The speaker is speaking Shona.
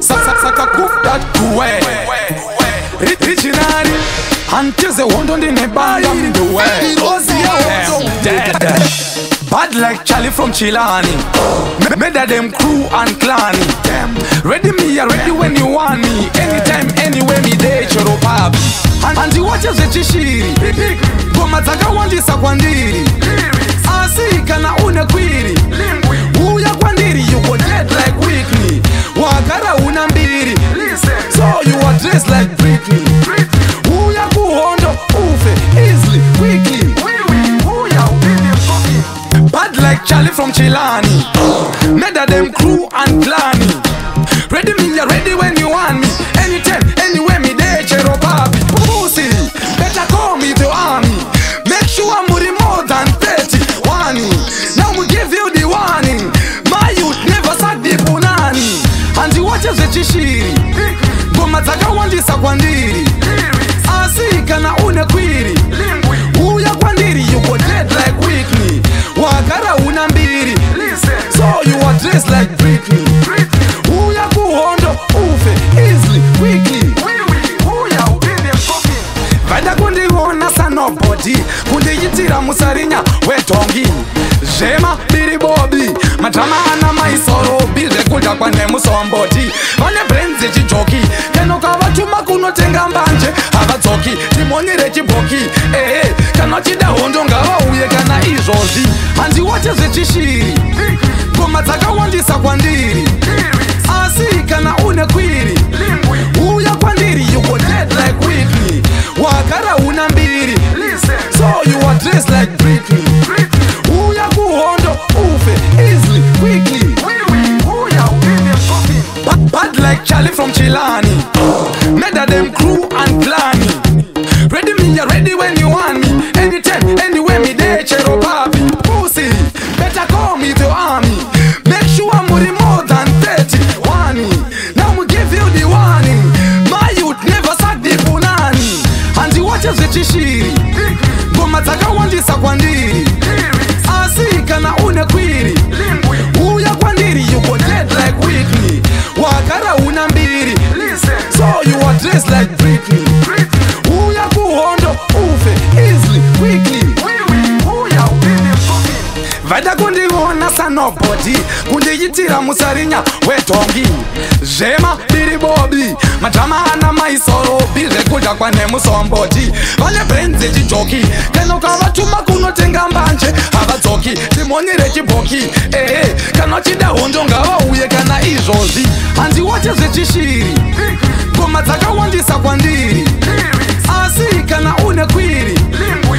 sakakufdatuweriginari antize hondo ndine baya mndiwe bad like charlie from chilani medadem crew and clani ready me ya ready when you want me anytime anywhere midei choropab handiwache zvechishiri goma dzakawandisa kwandiri asi kana une kwiri is like prickly uya kuhondo ufe easily quickly bad like charlie from chilani murder them crew and glani ready me ya ready when you want me anytime anywhere me there chero papi pussy better call me the army make sure i'm more than 30 warning now we give you the warning my youth never sat the punani and the watches the chishiri ngoma dzakawandisa kwandiri asi kana une kwiri uya kwandiri you go dead like wikney wakara una mbiri so you are dressed like britney uya kuhondo ufe easily quickly vaida kundiona sanobhodi kundiitira musarinya wetongi zvema biribobi madrama ana maisorobi zvekudya kwanemusomboti vakamira mbanje havadzoki timoni rechibhoki ehe kana uchida hondo ngavauye kana izvozvi handiwachezvechishiri ngoma dzakawandisa kwandiri asi kana une kwiri uya kwandiri yuko dead like quickly wagara una mbiri so you are dressed like britney uya kuhondo ufe easily quickly bad like charlie from chilani oh. chezvechishiri ngoma dzakawandisa kwandiri asi kana une kwiri uya kwandiri yuko dead like witney wagara una mbiri so you are dress like britney uya kuhondo ufe easily quickly vada kundiona sanobodi kundiitira musarinya wetongi zvema biri bobi madrama an isorobile kudla kwanemusomboti vale brenze chijoki kano kavatuma kunotenga mbanje havadzoki timonire chibhoki ehe kana chida hondo ngavauye kana izvozvi handiwatezvechishiri goma dzakawandisa kwandiri asi kana une kwiri Limbo.